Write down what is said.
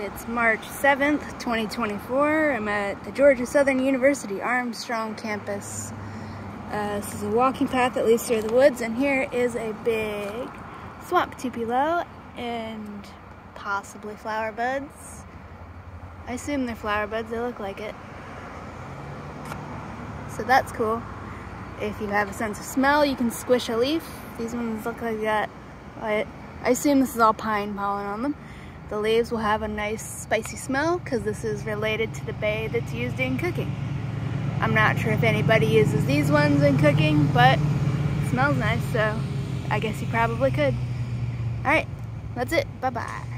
It's March 7th, 2024. I'm at the Georgia Southern University Armstrong campus. Uh, this is a walking path that leads through the woods, and here is a big swamp tupelo and possibly flower buds. I assume they're flower buds, they look like it. So that's cool. If you have a sense of smell, you can squish a leaf. These ones look like that. I, I assume this is all pine pollen on them. The leaves will have a nice spicy smell because this is related to the bay that's used in cooking. I'm not sure if anybody uses these ones in cooking, but it smells nice, so I guess you probably could. All right, that's it. Bye-bye.